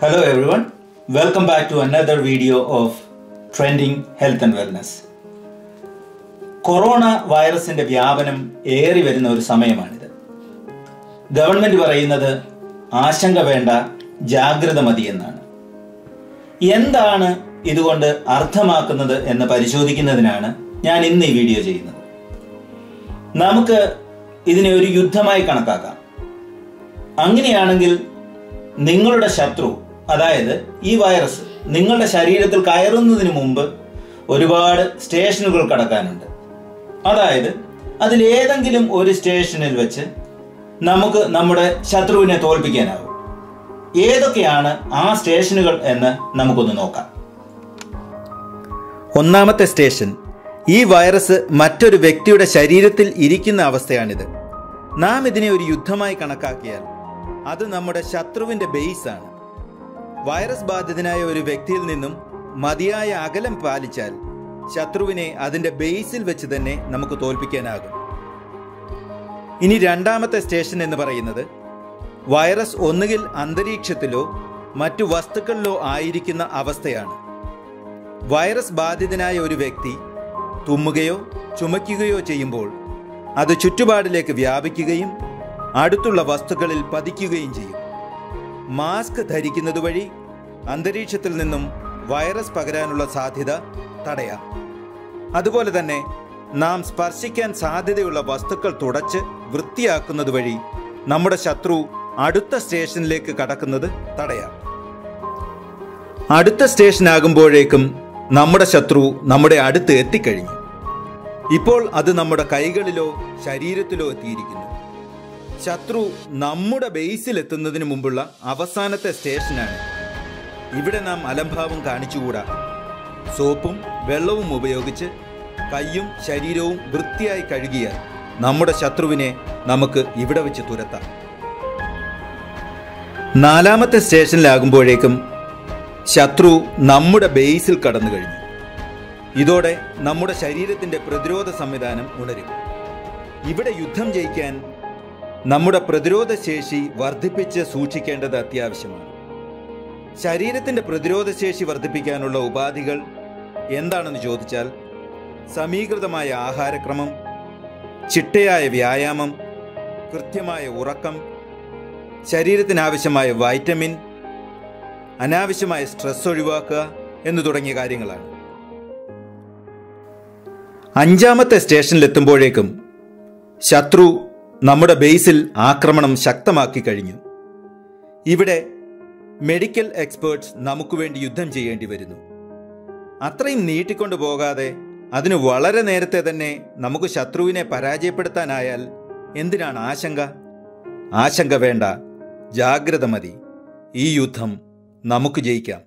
Hello everyone, welcome back to another video of Trending Health and Wellness. Corona വൈറസിന്റെ വ്യാപനം ഏറി വരുന്ന ഒരു സമയമാണിത്. ഗവൺമെന്റ് പറയുന്നത് ആശങ്ക വേണ്ട ജാഗ്രത മതി എന്നാണ്. എന്താണ് ഇതുകൊണ്ട് അർത്ഥമാക്കുന്നത് എന്ന് പരിശോധിക്കുന്നതിനാണ് ഞാൻ ഇന്ന് ഈ വീഡിയോ ചെയ്യുന്നത്. നമുക്ക് ഇതിനെ ഒരു യുദ്ധമായി കണക്കാക്കാം. അങ്ങനെയാണെങ്കിൽ നിങ്ങളുടെ ശത്രു അതായത് ഈ വൈറസ് നിങ്ങളുടെ ശരീരത്തിൽ കയറുന്നതിന് മുമ്പ് ഒരുപാട് സ്റ്റേഷനുകൾ കടക്കാനുണ്ട്. അതായത് അതിലേതെങ്കിലും ഒരു സ്റ്റേഷനിൽ വെച്ച് നമുക്ക് നമ്മുടെ ശത്രുവിനെ തോൽപ്പിക്കാനാവും. ഏതൊക്കെയാണ് ആ സ്റ്റേഷനുകൾ എന്ന് നമുക്കൊന്ന് നോക്കാം. ഒന്നാമത്തെ സ്റ്റേഷൻ ഈ വൈറസ് മറ്റൊരു വ്യക്തിയുടെ ശരീരത്തിൽ ഇരിക്കുന്ന അവസ്ഥയാണിത്. നാം ഇതിനെ ഒരു യുദ്ധമായി കണക്കാക്കിയാൽ അത് നമ്മുടെ ശത്രുവിന്റെ ബേസ് ആണ് വൈറസ് ബാധിതനായ ഒരു വ്യക്തിയിൽ നിന്നും മതിയായ അകലം പാലിച്ചാൽ ശത്രുവിനെ അതിന്റെ ബേസിൽ വെച്ച് തന്നെ നമുക്ക് തോൽപ്പിക്കാനാകും. ഇനി രണ്ടാമത്തെ സ്റ്റേഷൻ എന്ന് പറയുന്നത് വൈറസ് ഒന്നുകിൽ അന്തരീക്ഷത്തിലോ മറ്റു വസ്തുക്കളിലോ ആയിരിക്കുന്ന അവസ്ഥയാണ്. വൈറസ് ബാധിതനായ ഒരു വ്യക്തി തുമ്മുകയോ ചുമയ്ക്കുകയോ ചെയ്യുമ്പോൾ അത് ചുറ്റുപാടിലേക്ക് വ്യാപിക്കുകയും അടുത്തുള്ള വസ്തുക്കളിൽ പതിക്കുകയും ചെയ്യും. മാസ്ക് ധരിക്കുന്നത് വഴി അന്തരീക്ഷത്തിൽ നിന്നും വൈറസ് പകരാനുള്ള സാധ്യത തടയാം. അതുപോലെ തന്നെ നാം സ്പർശിക്കാൻ സാധ്യതയുള്ള വസ്തുക്കൾ തുടച്ച് വൃത്തിയാക്കുന്നത് വഴി നമ്മുടെ ശത്രു അടുത്ത സ്റ്റേഷനിലേക്ക് കടക്കുന്നത് തടയാം. അടുത്ത സ്റ്റേഷനാകുമ്പോഴേക്കും നമ്മുടെ ശത്രു നമ്മുടെ അടുത്ത് എത്തിക്കഴിഞ്ഞു. ഇപ്പോൾ അത് നമ്മുടെ കൈകളിലോ ശരീരത്തിലോ എത്തിയിരിക്കുന്നു. ശത്രു നമ്മുടെ ബേസിൽ എത്തുന്നതിന് മുമ്പുള്ള അവസാനത്തെ സ്റ്റേഷനാണ്. ഇവിടെ നാം അലംഭാവം കാണിച്ചുകൂടാ. സോപ്പും വെള്ളവും ഉപയോഗിച്ച് കൈയും ശരീരവും വൃത്തിയായി കഴുകിയാൽ നമ്മുടെ ശത്രുവിനെ നമുക്ക് ഇവിടെ വെച്ച് തുരത്താം. നാലാമത്തെ സ്റ്റേഷനിലാകുമ്പോഴേക്കും ശത്രു നമ്മുടെ ബേസിൽ കടന്നു കഴിഞ്ഞു. ഇതോടെ നമ്മുടെ ശരീരത്തിന്റെ പ്രതിരോധ സംവിധാനം ഉണരും. ഇവിടെ യുദ്ധം ജയിക്കാൻ നമ്മുടെ പ്രതിരോധ ശേഷി വർദ്ധിപ്പിച്ച് സൂക്ഷിക്കേണ്ടത് അത്യാവശ്യമാണ്. ശരീരത്തിന്റെ പ്രതിരോധ ശേഷി വർദ്ധിപ്പിക്കാനുള്ള ഉപാധികൾ എന്താണെന്ന് ചോദിച്ചാൽ സമീകൃതമായ ആഹാരക്രമം ചിട്ടയായ വ്യായാമം കൃത്യമായ ഉറക്കം ശരീരത്തിനാവശ്യമായ വൈറ്റമിൻ അനാവശ്യമായ സ്ട്രെസ് ഒഴിവാക്കുക എന്നു തുടങ്ങിയ കാര്യങ്ങളാണ്. അഞ്ചാമത്തെ സ്റ്റേഷനിലെത്തുമ്പോഴേക്കും ശത്രു നമ്മുടെ ബേസിൽ ആക്രമണം ശക്തമാക്കി കഴിഞ്ഞു. ഇവിടെ മെഡിക്കൽ എക്സ്പേർട്സ് നമുക്ക് വേണ്ടി യുദ്ധം ചെയ്യേണ്ടി വരുന്നു. അത്രയും നീട്ടിക്കൊണ്ടു പോകാതെ അതിന് വളരെ നേരത്തെ തന്നെ നമുക്ക് ശത്രുവിനെ പരാജയപ്പെടുത്താനായാൽ എന്തിനാണ് ആശങ്ക? ആശങ്ക വേണ്ട. ജാഗ്രത മതി. ഈ യുദ്ധം നമുക്ക് ജയിക്കാം.